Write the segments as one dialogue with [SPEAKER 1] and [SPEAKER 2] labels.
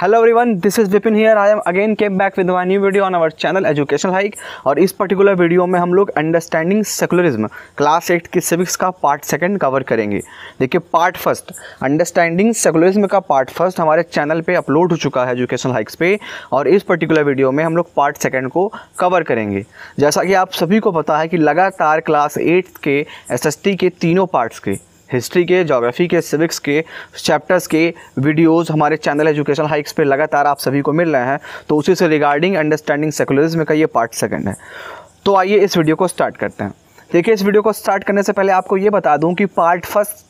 [SPEAKER 1] Hello everyone this is Vipin here I am again came back with my new video on our channel education hike और इस particular video में हम लोग understanding secularism class eight की civics का part second cover करेंगे। देखिए part first understanding secularism का पार्ट फ़र्स्ट हमारे चैनल पे अपलोड हो चुका है एजुकेशन हाइक्स पे। और इस पर्टिकुलर वीडियो में हम लोग पार्ट सेकेंड को कवर करेंगे। जैसा कि आप सभी को पता है कि लगातार क्लास एट के एसएसटी के तीनों पार्ट्स के हिस्ट्री के जोग्राफ़ी के सिविक्स के चैप्टर्स के वीडियोस हमारे चैनल एजुकेशन हाइक्स पे लगातार आप सभी को मिल रहे हैं। तो उसी से रिगार्डिंग अंडरस्टैंडिंग सेकुलरिज्म का ये पार्ट सेकंड है। तो आइए इस वीडियो को स्टार्ट करते हैं। देखिए, इस वीडियो को स्टार्ट करने से पहले आपको ये बता दूँ कि पार्ट फ़र्स्ट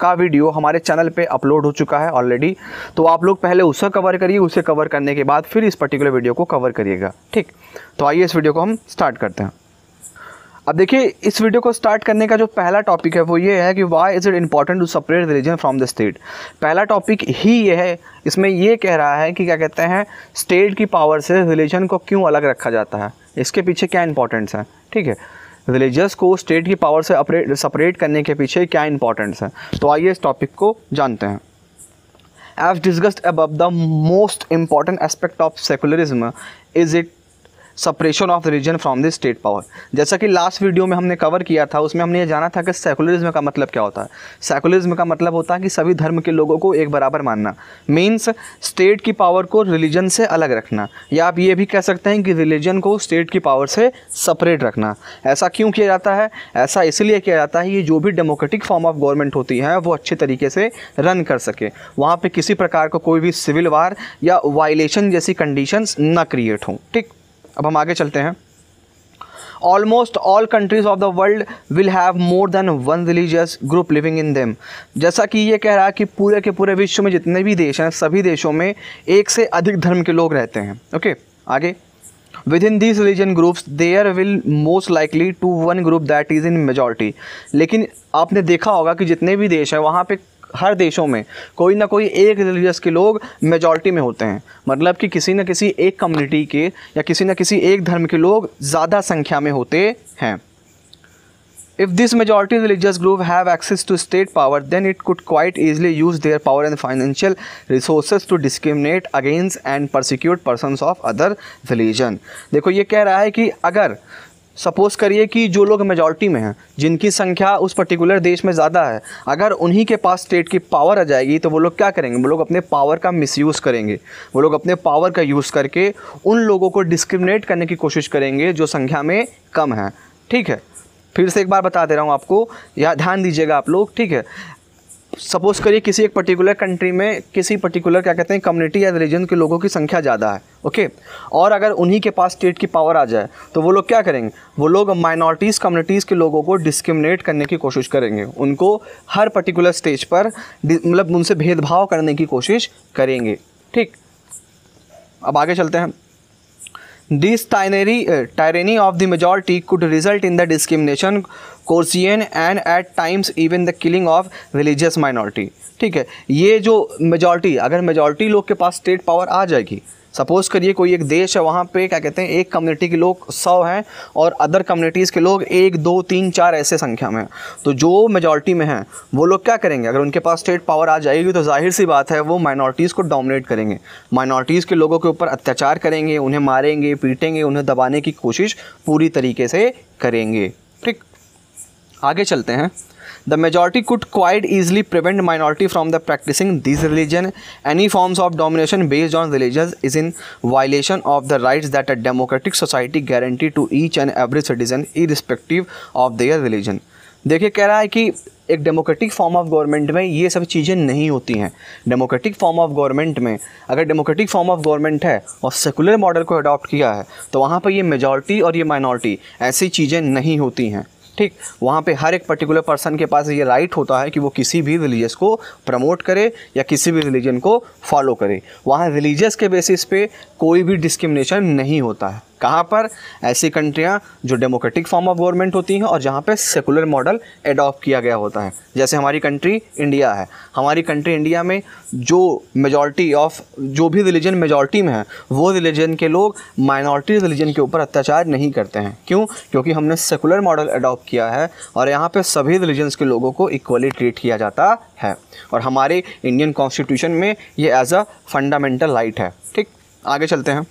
[SPEAKER 1] का वीडियो हमारे चैनल पे अपलोड हो चुका है ऑलरेडी तो आप लोग पहले उसे कवर करिए, उसे कवर करने के बाद फिर इस पर्टिकुलर वीडियो को कवर करिएगा। ठीक? तो आइए इस वीडियो को हम स्टार्ट करते हैं। अब देखिए, इस वीडियो को स्टार्ट करने का जो पहला टॉपिक है, वो ये है कि why is it important to separate religion from the state पहला टॉपिक ही ये है, इसमें ये कह रहा है कि क्या कहते हैं स्टेट की पावर से रिलीजन को क्यों अलग रखा जाता है? इसके पीछे क्या इंपॉर्टेंस है? ठीक है रिलीजियस को स्टेट की पावर से सेपरेट करने के पीछे क्या इंपॉर्टेंस है? तो आइए इस टॉपिक को जानते हैं। एज डिस्कस्ड अब the most important aspect of secularism is it separation of religion from the state power जैसा कि लास्ट वीडियो में हमने कवर किया था, उसमें हमने ये जाना था कि सेकुलरिज्म का मतलब क्या होता है। सेकुलरिज्म का मतलब होता है कि सभी धर्म के लोगों को एक बराबर मानना। मीन्स स्टेट की पावर को रिलीजन से अलग रखना। या आप ये भी कह सकते हैं कि रिलीजन को स्टेट की पावर से सपरेट रखना। ऐसा क्यों किया जाता है? ऐसा इसलिए किया जाता है कि जो भी डेमोक्रेटिक फॉर्म ऑफ़ गवर्नमेंट होती है, वो अच्छे तरीके से रन कर सके। वहाँ पर किसी प्रकार का को कोई भी सिविल वार या वायलेशन जैसी कंडीशंस ना क्रिएट हों। ठीक? अब हम आगे चलते हैं। Almost all countries of the world will have more than one religious group living in them जैसा कि ये कह रहा है कि पूरे के पूरे विश्व में जितने भी देश हैं सभी देशों में एक से अधिक धर्म के लोग रहते हैं। ओके okay, आगे। Within these religion groups there will most likely to one group that is in majority लेकिन आपने देखा होगा कि जितने भी देश हैं वहाँ पे हर देशों में कोई ना कोई एक रिलीजियस के लोग मेजॉरिटी में होते हैं। मतलब कि किसी न किसी एक कम्युनिटी के या किसी न किसी एक धर्म के लोग ज़्यादा संख्या में होते हैं। If this majority religious group have access to state power then it could quite easily use their power and financial resources to discriminate against and persecute person of other religion देखो, ये कह रहा है कि अगर सपोज़ करिए कि जो लोग मेजॉरिटी में हैं, जिनकी संख्या उस पर्टिकुलर देश में ज़्यादा है, अगर उन्हीं के पास स्टेट की पावर आ जाएगी तो वो लोग क्या करेंगे? वो लोग अपने पावर का मिसयूज़ करेंगे। वो लोग अपने पावर का यूज़ करके उन लोगों को डिस्क्रिमिनेट करने की कोशिश करेंगे जो संख्या में कम है। ठीक है? फिर से एक बार बता दे रहा हूँ आपको। या ध्यान दीजिएगा आप लोग। ठीक है? सपोज़ करिए किसी एक पर्टिकुलर कंट्री में किसी पर्टिकुलर क्या कहते हैं कम्युनिटी या रिलीजन के लोगों की संख्या ज़्यादा है ओके और अगर उन्हीं के पास स्टेट की पावर आ जाए तो वो लोग क्या करेंगे? वो लोग माइनॉरिटीज़ कम्युनिटीज़ के लोगों को डिस्क्रिमिनेट करने की कोशिश करेंगे। उनको हर पर्टिकुलर स्टेज पर मतलब उनसे भेदभाव करने की कोशिश करेंगे। ठीक? अब आगे चलते हैं this टाइनेरी tyranny of the majority could result in the discrimination coercion and at times even the killing of religious minority ठीक है? ये जो मेजॉरिटी अगर मेजॉरिटी लोग के पास स्टेट पावर आ जाएगी सपोज़ करिए कोई एक देश है, वहाँ पे क्या कहते हैं, एक कम्युनिटी के लोग सौ हैं और अदर कम्युनिटीज़ के लोग एक, दो, तीन, चार ऐसे संख्या में तो जो मेजॉरिटी में हैं, वो लोग क्या करेंगे? अगर उनके पास स्टेट पावर आ जाएगी तो ज़ाहिर सी बात है वो माइनॉरिटीज़ को डोमिनेट करेंगे। माइनॉरिटीज़ के लोगों के ऊपर अत्याचार करेंगे, उन्हें मारेंगे, पीटेंगे, उन्हें दबाने की कोशिश पूरी तरीके से करेंगे। ठीक, आगे चलते हैं। The majority could quite easily prevent minority from the practicing this religion any forms of domination based on religion is in violation of the right that a democratic society guarantee to each and every citizen irrespective of their religion देखिए, कह रहा है कि एक democratic form of government में ये सब चीज़ें नहीं होती हैं। डेमोक्रेटिक फॉर्म ऑफ़ गवर्नमेंट में अगर डेमोक्रेटिक फॉर्म ऑफ़ गवर्नमेंट है और सेकुलर मॉडल को अडॉप्ट किया है तो वहाँ पर ये मेजॉरिटी और ये माइनॉरिटी ऐसी चीज़ें नहीं होती हैं। ठीक, वहाँ पे हर एक पर्टिकुलर पर्सन के पास ये राइट होता है कि वो किसी भी रिलीजस को प्रमोट करे या किसी भी रिलीजन को फॉलो करे। वहाँ रिलीजस के बेसिस पे कोई भी डिस्क्रिमिनेशन नहीं होता है। कहाँ पर? ऐसी कंट्रियाँ जो डेमोक्रेटिक फॉर्म ऑफ़ गवर्नमेंट होती हैं और जहाँ पे सेकुलर मॉडल एडॉप्ट किया गया होता है। जैसे हमारी कंट्री इंडिया है। हमारी कंट्री इंडिया में जो मेजॉरिटी ऑफ़ जो भी रिलीजन मेजॉरिटी में है, वो रिलीजन के लोग माइनॉरिटी रिलीजन के ऊपर अत्याचार नहीं करते हैं। क्यों? क्योंकि हमने सेकुलर मॉडल अडॉप्ट किया है और यहाँ पर सभी रिलीजन्स के लोगों को इक्वली ट्रीट किया जाता है। और हमारे इंडियन कॉन्स्टिट्यूशन में ये एज अ फंडामेंटल राइट है। ठीक? आगे चलते हैं।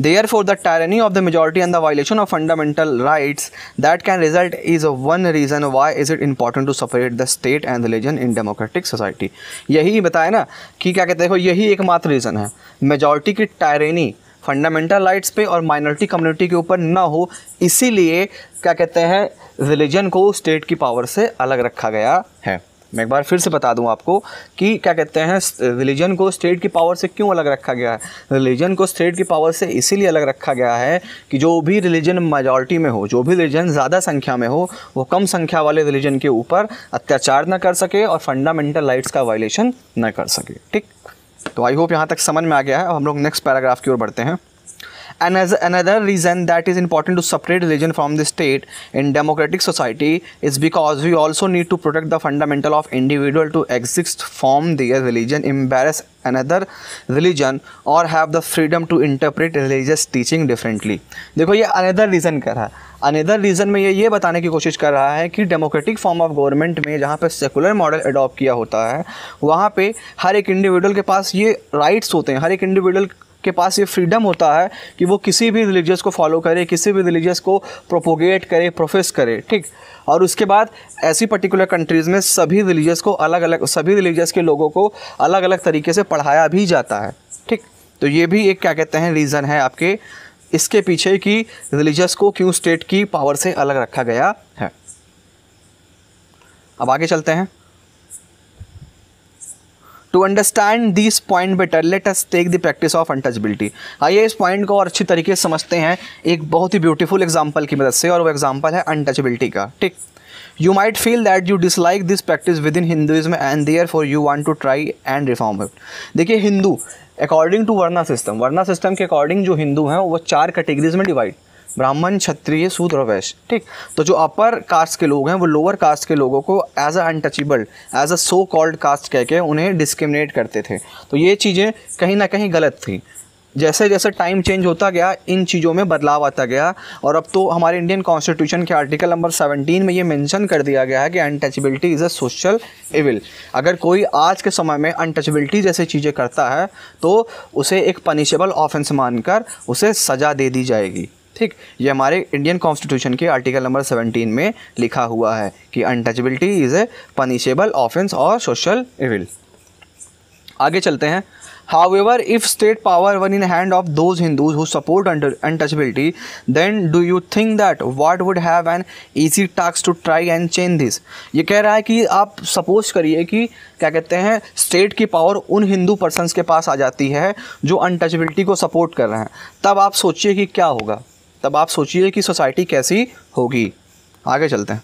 [SPEAKER 1] Therefore the tyranny of the majority and the violation of fundamental rights that can result is a one reason why is it important to separate the state and religion in democratic society यही बताया ना कि क्या कहते हैं यही एकमात्र reason है। मेजॉरिटी की टायरनी फंडामेंटल राइट्स पे और माइनॉरिटी कम्युनिटी के ऊपर ना हो, इसीलिए क्या कहते हैं रिलीजन को स्टेट की पावर से अलग रखा गया है। मैं एक बार फिर से बता दूँ आपको कि क्या कहते हैं रिलीजन को स्टेट की पावर से क्यों अलग रखा गया है? रिलीजन को स्टेट की पावर से इसीलिए अलग रखा गया है कि जो भी रिलीजन मेजॉरिटी में हो, जो भी रिलीजन ज़्यादा संख्या में हो, वो कम संख्या वाले रिलीजन के ऊपर अत्याचार न कर सके और फंडामेंटल राइट्स का वायलेशन न कर सके। ठीक? तो आई होप यहाँ तक समझ में आ गया है। अब हम लोग नेक्स्ट पैराग्राफ की ओर बढ़ते हैं। And as another reason that is important to separate religion from the state in democratic society is because we also need to protect the fundamental of individual to exist, form their religion, embrace another religion or have the freedom to interpret religious teaching differently. देखो ये another reason कर रहा है another reason में ये ये बताने की कोशिश कर रहा है कि डेमोक्रेटिक फॉर्म ऑफ़ गवर्नमेंट में जहाँ पे सेकुलर मॉडल अडॉप्ट किया होता है वहाँ पे हर एक इंडिविजुअल के पास ये राइट्स होते हैं हर एक इंडिविजुअल के पास ये फ्रीडम होता है कि वो किसी भी रिलीजियस को फॉलो करे, किसी भी रिलीजियस को प्रोपोगेट करे प्रोफेस करे, ठीक? और उसके बाद ऐसी पर्टिकुलर कंट्रीज़ में सभी रिलीजियस को अलग अलग सभी रिलीजियस के लोगों को अलग अलग तरीके से पढ़ाया भी जाता है, ठीक? तो ये भी एक क्या कहते हैं रीज़न है आपके, इसके पीछे कि रिलीजियस को क्यों स्टेट की पावर से अलग रखा गया है। अब आगे चलते हैं। To understand this point better let us take the practice of untouchability आइए इस पॉइंट को और अच्छी तरीके से समझते हैं। एक बहुत ही ब्यूटीफुल एग्ज़ाम्पल की मदद से, और वो एग्ज़ाम्पल है अनटचबिलिटी का। ठीक। You might feel that you dislike this practice within Hinduism and therefore you want to try and reform it देखिए Hindu according to varna system varna system के अकॉर्डिंग जो हिंदू हैं, वो चार कैटेगरीज में डिवाइड ब्राह्मण, क्षत्रिय शूद्र वैश्य ठीक? तो जो अपर कास्ट के लोग हैं, वो लोअर कास्ट के लोगों को as a untouchable as a so called caste कह के उन्हें डिस्क्रिमिनेट करते थे। तो ये चीज़ें कहीं ना कहीं गलत थी। जैसे जैसे टाइम चेंज होता गया, इन चीज़ों में बदलाव आता गया, और अब तो हमारे इंडियन कॉन्स्टिट्यूशन के आर्टिकल नंबर 17 में ये मेंशन कर दिया गया है कि untouchability is a social evil अगर कोई आज के समय में अनटचबिलिटी जैसी चीज़ें करता है तो उसे एक पनिशेबल ऑफेंस मानकर उसे सज़ा दे दी जाएगी। ठीक ये हमारे इंडियन कॉन्स्टिट्यूशन के आर्टिकल नंबर 17 में लिखा हुआ है कि untouchability is a punishable offence और सोशल इविल आगे चलते हैं। However, if state power were in hand of those Hindus who support untouchability, then do you think that what would have an easy task to try and change this? ये कह रहा है कि आप suppose करिए कि क्या कहते हैं स्टेट की पावर उन हिंदू पर्सनस के पास आ जाती है जो अनटचबिलिटी को सपोर्ट कर रहे हैं। तब आप सोचिए कि क्या होगा। तब आप सोचिए कि सोसाइटी कैसी होगी। आगे चलते हैं।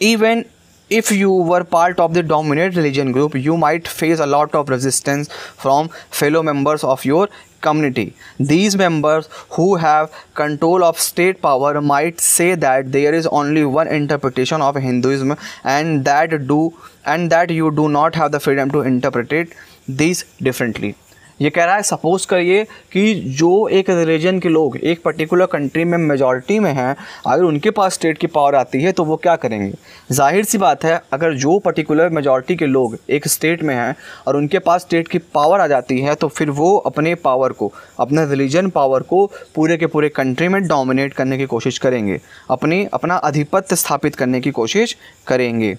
[SPEAKER 1] Even if you were part of the dominate religion group you might face a lot of resistance from fellow members of your community these members who have control of state power might say that there is only one interpretation of Hinduism and that do and that you do not have the freedom to interpret this differently ये कह रहा है suppose करिए कि जो एक religion के लोग एक पर्टिकुलर कंट्री में मेजॉरिटी में हैं, अगर उनके पास स्टेट की पावर आती है तो वो क्या करेंगे? ज़ाहिर सी बात है, अगर जो पर्टिकुलर मेजॉरिटी के लोग एक स्टेट में हैं और उनके पास स्टेट की पावर आ जाती है तो फिर वो अपने पावर को, अपने रिलीजन पावर को पूरे के पूरे कंट्री में डोमिनेट करने की कोशिश करेंगे। अपनी, अपना आधिपत्य स्थापित करने की कोशिश करेंगे।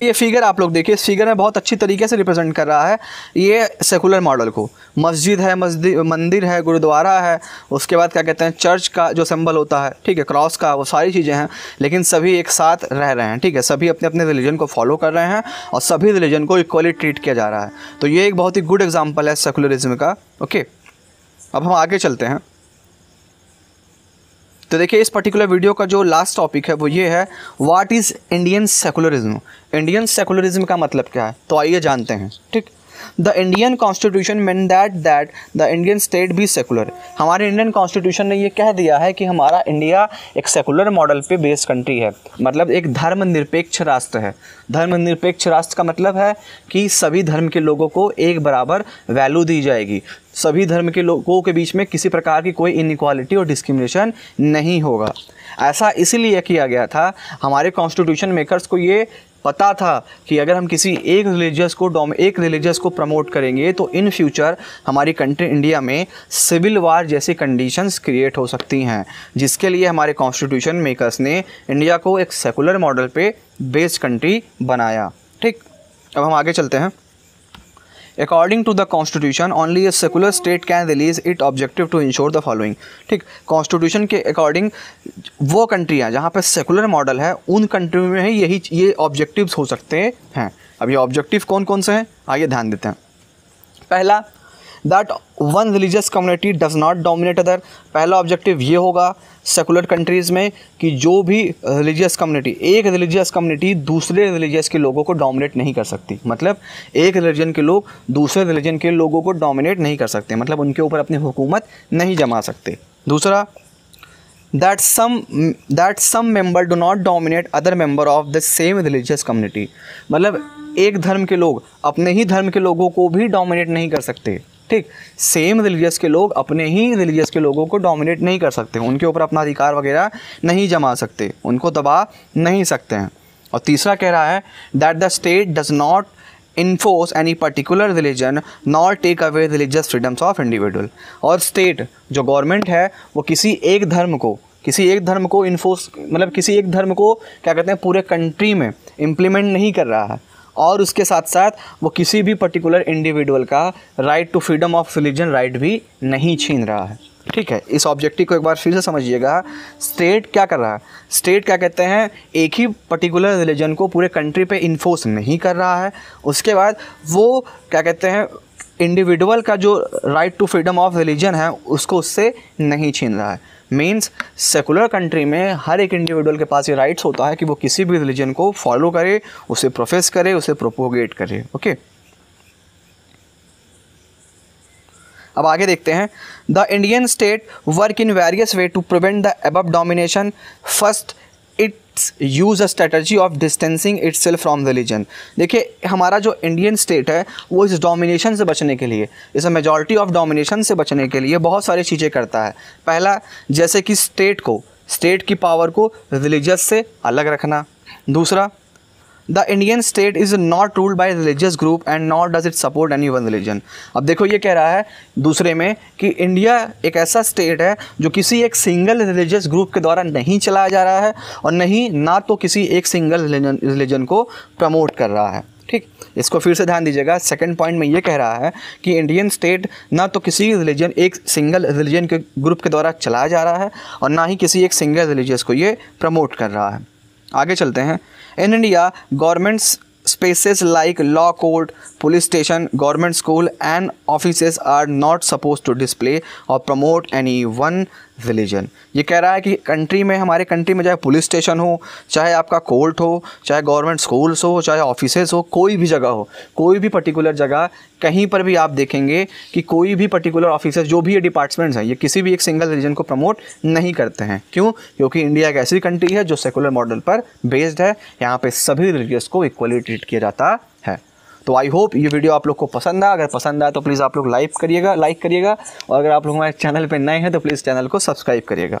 [SPEAKER 1] ये फिगर आप लोग देखिए, इस फिगर में बहुत अच्छी तरीके से रिप्रेजेंट कर रहा है ये सेकुलर मॉडल को। मस्जिद है मस्जिद मंदिर है, गुरुद्वारा है, उसके बाद क्या कहते हैं चर्च का जो सिंबल होता है, ठीक है क्रॉस का, वो सारी चीज़ें हैं, लेकिन सभी एक साथ रह रहे हैं, ठीक है, सभी अपने अपने रिलीजन को फॉलो कर रहे हैं और सभी रिलीजन को इक्वली ट्रीट किया जा रहा है। तो ये एक बहुत ही गुड एग्ज़ाम्पल है सेकुलरिज्म का ओके अब हम आगे चलते हैं। तो देखिए, इस पर्टिकुलर वीडियो का जो लास्ट टॉपिक है, वो ये है what is Indian secularism Indian secularism का मतलब क्या है? तो आइए जानते हैं। ठीक। The Indian constitution mean that that the Indian state भी सेकुलर हमारे इंडियन कॉन्स्टिट्यूशन ने ये कह दिया है कि हमारा इंडिया एक सेकुलर मॉडल पे बेस्ड कंट्री है। मतलब एक धर्मनिरपेक्ष राष्ट्र है। धर्मनिरपेक्ष राष्ट्र का मतलब है कि सभी धर्म के लोगों को एक बराबर वैल्यू दी जाएगी। सभी धर्म के लोगों के बीच में किसी प्रकार की कोई इनक्वालिटी और डिस्क्रिमिनेशन नहीं होगा। ऐसा इसीलिए किया गया था। हमारे कॉन्स्टिट्यूशन मेकर्स को ये पता था कि अगर हम किसी एक रिलीजियस को डोम एक रिलीजियस को प्रमोट करेंगे तो इन फ्यूचर हमारी कंट्री इंडिया में सिविल वार जैसी कंडीशंस क्रिएट हो सकती हैं, जिसके लिए हमारे कॉन्स्टिट्यूशन मेकर्स ने इंडिया को एक सेकुलर मॉडल पे बेस्ड कंट्री बनाया। ठीक, अब हम आगे चलते हैं। According to the constitution only a secular state can realise it objective to ensure the following ठीक कॉन्स्टिट्यूशन के अकॉर्डिंग वो कंट्रियाँ जहाँ पर सेकुलर मॉडल है, उन कंट्री में ही यही, ये ऑब्जेक्टिव हो सकते हैं। अब ये ऑब्जेक्टिव कौन कौन से हैं? आइए ध्यान देते हैं। पहला that one religious community does not dominate other पहला ऑब्जेक्टिव ये होगा सेकुलर कंट्रीज़ में कि जो भी रिलीजियस कम्युनिटी एक रिलीजियस कम्युनिटी दूसरे रिलीजियस के लोगों को डोमिनेट नहीं कर सकती। मतलब एक रिलीजन के लोग दूसरे रिलीजन के लोगों को डोमिनेट नहीं कर सकते। मतलब उनके ऊपर अपनी हुकूमत नहीं जमा सकते। दूसरा that some that some member do not dominate other member of the same religious community मतलब एक धर्म के लोग अपने ही धर्म के लोगों को भी डोमिनेट नहीं कर सकते। ठीक सेम रिलीजियस के लोग अपने ही रिलीजियस के लोगों को डोमिनेट नहीं कर सकते, उनके ऊपर अपना अधिकार वगैरह नहीं जमा सकते, उनको दबा नहीं सकते हैं। और तीसरा कह रहा है that the state does not enforce any particular religion not take away religious freedoms of individual और स्टेट जो गवर्नमेंट है, वो किसी एक धर्म को, किसी एक धर्म को इन्फोर्स मतलब किसी एक धर्म को क्या कहते हैं, पूरे कंट्री में इम्प्लीमेंट नहीं कर रहा है। और उसके साथ साथ वो किसी भी पर्टिकुलर इंडिविजुअल का right to freedom of religion right भी नहीं छीन रहा है। ठीक है, इस ऑब्जेक्टिव को एक बार फिर से समझिएगा। स्टेट क्या कर रहा है? स्टेट क्या कहते हैं? एक ही पर्टिकुलर रिलीजन को पूरे कंट्री पे इन्फोर्स नहीं कर रहा है। उसके बाद वो क्या कहते हैं? इंडिविजुअल का जो right to freedom of religion है, उसको उससे नहीं छीन रहा है। मीन्स सेकुलर कंट्री में हर एक इंडिविजुअल के पास ये राइट्स होता है कि वो किसी भी रिलीजन को फॉलो करे, उसे प्रोफेस करे, उसे प्रोपोगेट करे ओके अब आगे देखते हैं। The Indian state work in various way to prevent the ebb domination first its use a strategy of distancing itself from religion देखिए, हमारा जो इंडियन स्टेट है, वो इस डोमिनेशन से बचने के लिए, इस मेजॉरिटी ऑफ़ डोमिनेशन से बचने के लिए बहुत सारी चीज़ें करता है। पहला, जैसे कि स्टेट को स्टेट की पावर को रिलीजस से अलग रखना। दूसरा the Indian state is not ruled by religious group and not does it support any one religion अब देखो ये कह रहा है दूसरे में कि इंडिया एक ऐसा स्टेट है जो किसी एक सिंगल रिलीजियस ग्रुप के द्वारा नहीं चलाया जा रहा है और नहीं, ना तो किसी एक सिंगल रिलीजन को प्रमोट कर रहा है। ठीक? इसको फिर से ध्यान दीजिएगा। सेकंड पॉइंट में ये कह रहा है कि इंडियन स्टेट ना तो किसी रिलीजन एक सिंगल रिलीजन के ग्रुप के द्वारा चलाया जा रहा है और ना ही किसी एक सिंगल रिलीजियस को ये प्रमोट कर रहा है। आगे चलते हैं। In India, governments spaces like law court, police station, government school and offices are not supposed to display or promote any one religion ये कह रहा है कि कंट्री में, हमारे कंट्री में चाहे पुलिस स्टेशन हो, चाहे आपका कोर्ट हो, चाहे गवर्नमेंट स्कूल्स हो, चाहे ऑफिसेज हो, कोई भी जगह हो, कोई भी पर्टिकुलर जगह, कहीं पर भी आप देखेंगे कि कोई भी पर्टिकुलर ऑफिसर जो भी ये डिपार्टमेंट्स हैं, ये किसी भी एक सिंगल रिलीजन को प्रमोट नहीं करते हैं। क्यों? क्योंकि इंडिया एक ऐसी कंट्री है जो सेकुलर मॉडल पर बेस्ड है। यहाँ पे सभी रिलीजियस को इक्वली ट्रीट किया जाता तो आई होप ये वीडियो आप लोग को पसंद आया। अगर पसंद आया तो प्लीज़ आप लोग लाइक करिएगा लाइक करिएगा। और अगर आप लोग हमारे चैनल पर नए हैं तो प्लीज़ चैनल को सब्सक्राइब करिएगा।